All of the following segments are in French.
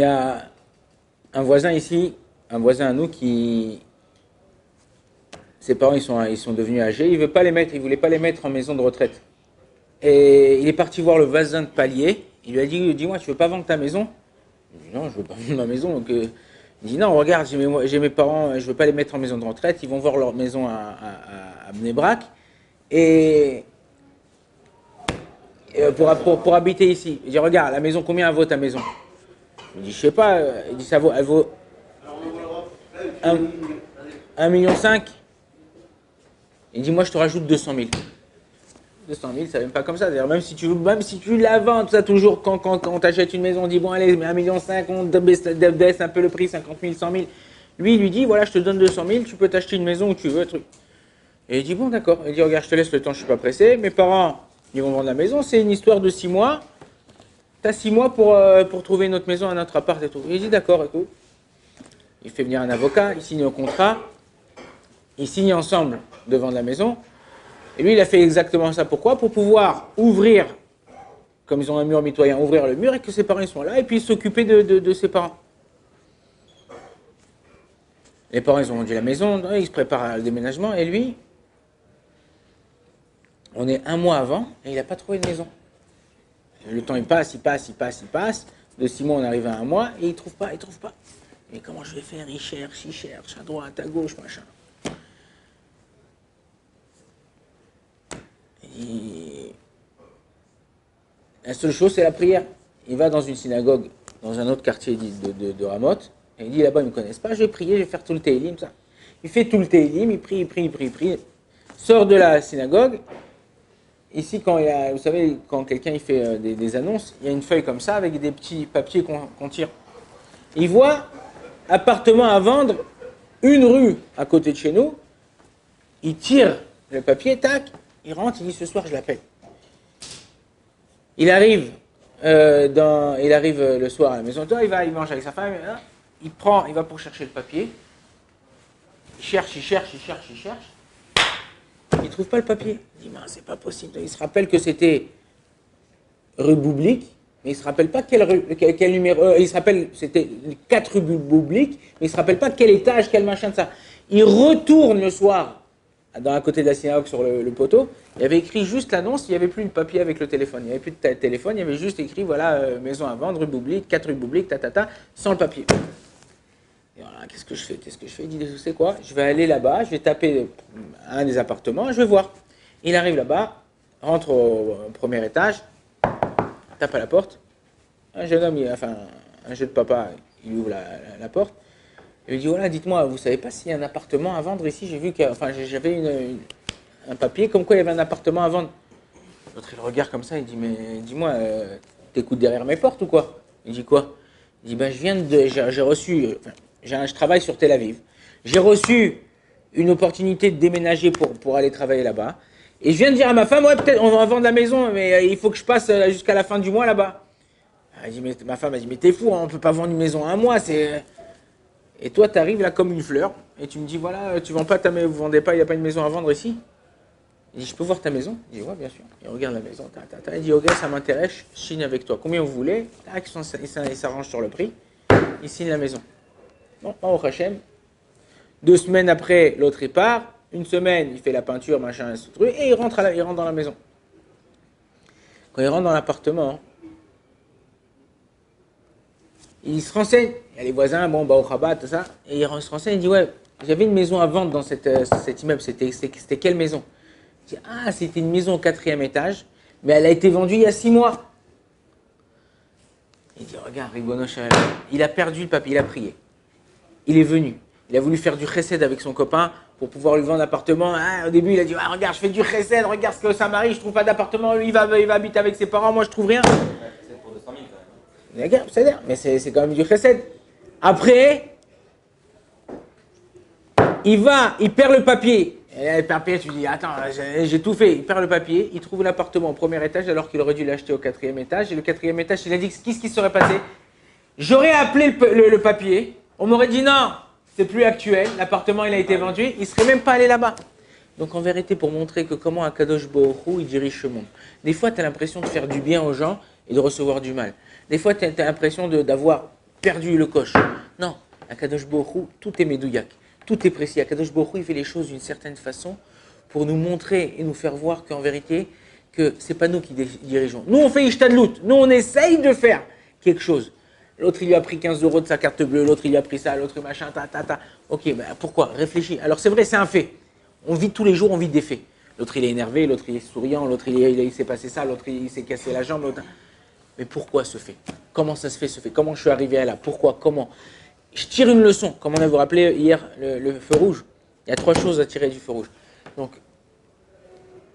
y a un voisin ici, un voisin à nous qui. Ses parents ils sont, devenus âgés, il veut pas les mettre, il voulait pas les mettre en maison de retraite. Et il est parti voir le voisin de palier. Il lui a dit Dis-moi, tu veux pas vendre ta maison? Il dit Non, je veux pas vendre ma maison. Donc, euh, il dit Non, regarde, j'ai mes, parents, je veux pas les mettre en maison de retraite. Ils vont voir leur maison à, à, Bnebrak. Et, euh, pour, pour, pour habiter ici. Il dit Regarde, la maison, combien vaut ta maison? Il dit Je sais pas. Il dit Ça vaut, elle vaut 1,5 million. Il dit Moi, je te rajoute 200 000. 200 000, ça même pas comme ça. Même si tu, même si tu la vends, ça toujours, quand, quand, quand on t'achète une maison, on dit bon, allez, mais 1,5 million, on baisse un peu le prix, 50 000, 100 000. Lui, il lui dit voilà, je te donne 200 000, tu peux t'acheter une maison où tu veux, truc. Et il dit bon, d'accord. Il dit regarde, je te laisse le temps, je suis pas pressé. Mes parents, ils vont vendre la maison, c'est une histoire de 6 mois. Tu as 6 mois pour, euh, pour trouver une autre maison, un autre appart et tout. il dit d'accord et tout. Il fait venir un avocat, il signe un contrat, ils signent ensemble devant la maison. Et lui, il a fait exactement ça. Pourquoi? Pour pouvoir ouvrir, comme ils ont un mur mitoyen, ouvrir le mur et que ses parents sont là et puis s'occuper de, de, ses parents. Les parents, ils ont vendu la maison, ils se préparent au déménagement et lui, on est un mois avant et il n'a pas trouvé de maison. Le temps il passe, il passe, il passe, il passe. De six mois, on arrive à un mois et il ne trouve pas, il trouve pas. Et comment je vais faire? Il cherche, il cherche, à droite, à gauche, machin. La seule chose, c'est la prière. Il va dans une synagogue, dans un autre quartier de, de, de Ramoth, et il dit là-bas, ils ne me connaissent pas, je vais prier, je vais faire tout le Télim, ça. Il fait tout le Télim, il prie, il prie, il prie, il prie, sort de la synagogue. Ici, quand il y a, vous savez, quand quelqu'un il fait euh, des, annonces, il y a une feuille comme ça avec des petits papiers qu'on tire. Il voit appartement à vendre, une rue à côté de chez nous. Il tire le papier, tac, il rentre, il dit ce soir je l'appelle. Il arrive, euh, dans, il arrive le soir à la maison, il va, il mange avec sa femme, hein, il prend, il va pour chercher le papier. Il cherche, il cherche, il cherche, il cherche. Il trouve pas le papier. Il dit, c'est pas possible. Il se rappelle que c'était rue Boublique, mais il se rappelle pas quel, rue, quel, numéro. Euh, il se rappelle, c'était quatre rues Boublique, mais il se rappelle pas quel étage, quel machin de ça. Il retourne le soir dans un côté de la synagogue sur le, poteau, il avait écrit juste l'annonce, il n'y avait plus de papier avec le téléphone. Il n'y avait plus de téléphone, il y avait juste écrit voilà, euh, maison à vendre, rue Boublique, 4 rue Boublique, ta, ta, ta, sans le papier. Qu'est-ce que je fais Qu'est-ce que je fais Il dit vous quoi Je vais aller là-bas, je vais taper un des appartements, je vais voir. Il arrive là-bas, rentre au, premier étage, tape à la porte. Un jeune homme, enfin, un jeune papa, il ouvre la porte. Il lui dit voilà, dites-moi, vous savez pas s'il y a un appartement à vendre ici J'ai vu j'avais une, un papier comme quoi il y avait un appartement à vendre. L'autre il regarde comme ça, il dit mais dis-moi, euh, t'écoutes derrière mes portes ou quoi? Il dit quoi? Il dit ben je viens de, j'ai reçu, enfin, je travaille sur Tel Aviv. J'ai reçu une opportunité de déménager pour, aller travailler là-bas. Et je viens de dire à ma femme, ouais, peut-être on va vendre la maison, mais euh, il faut que je passe euh, jusqu'à la fin du mois là-bas. Ma femme a dit, mais t'es fou, hein, on peut pas vendre une maison à un mois, c'est. Et toi, tu arrives là comme une fleur, et tu me dis, voilà, tu vends pas ta maison, vous vendez pas, il n'y a pas une maison à vendre ici Il dit, je peux voir ta maison? Il dit, ouais, bien sûr. Il regarde la maison, il dit, ok, ça m'intéresse, je signe avec toi. Combien vous voulez? Il s'arrange sur le prix, il signe la maison. Bon, au Hachem. Deux semaines après, l'autre il part. Une semaine, il fait la peinture, machin, ce et il rentre, il rentre dans la maison. Quand il rentre dans l'appartement, il se renseigne. Il y a les voisins, bon, bah, au Rabat, tout ça. Et il se renseigne, il dit Ouais, j'avais une maison à vendre dans euh, cet immeuble. C'était, quelle maison? Il dit Ah, c'était une maison au quatrième étage, mais elle a été vendue il y a six mois. Il dit Regarde, Rigono il a perdu le papier, il a prié. Il est venu. Il a voulu faire du chesed avec son copain pour pouvoir lui vendre l'appartement. Ah, au début, il a dit ah, Regarde, je fais du chesed, regarde ce que ça m'arrive, je trouve pas d'appartement. Il va, il habiter avec ses parents, moi, je trouve rien. Mais c'est quand même du chesed. Après, il va, il perd le papier. Et le papier, tu dis, attends, j'ai tout fait. Il perd le papier, il trouve l'appartement au premier étage alors qu'il aurait dû l'acheter au quatrième étage. Et le quatrième étage, il a dit, qu'est-ce qui serait passé J'aurais appelé le, papier, on m'aurait dit non, c'est plus actuel, l'appartement il a été vendu, il serait même pas allé là-bas. Donc en vérité, pour montrer que comment Akadosh Bohru, il dirige ce monde. Des fois, tu as l'impression de faire du bien aux gens et de recevoir du mal. Des fois, tu as, l'impression d'avoir perdu le coche. Non, à Kadosh Borou, tout est médouillac, tout est précis. À Kadosh Borou, il fait les choses d'une certaine façon pour nous montrer et nous faire voir qu'en vérité, que c'est pas nous qui dirigeons. Nous, on fait Ishtadlout. Nous, on essaye de faire quelque chose. L'autre, il lui a pris 15 euros de sa carte bleue, l'autre, il lui a pris ça, l'autre, machin, ta, ta, ta. Ok, ben pourquoi? Réfléchis. Alors, c'est vrai, c'est un fait. On vit tous les jours, on vit des faits. L'autre, il est énervé, l'autre, il est souriant, l'autre, il, il, s'est passé ça, l'autre, il, s'est cassé la jambe, l'autre. Mais pourquoi ce fait? Comment ça se fait ce fait? Comment je suis arrivé là? Pourquoi? Comment? Je tire une leçon. Comme on a vous rappelé hier, le, feu rouge. Il y a trois choses à tirer du feu rouge. Donc,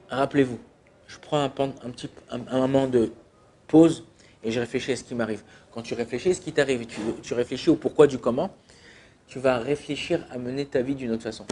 rappelez-vous, je prends un petit un moment de pause et je réfléchis à ce qui m'arrive. Quand tu réfléchis à ce qui t'arrive, tu, réfléchis au pourquoi du comment, tu vas réfléchir à mener ta vie d'une autre façon.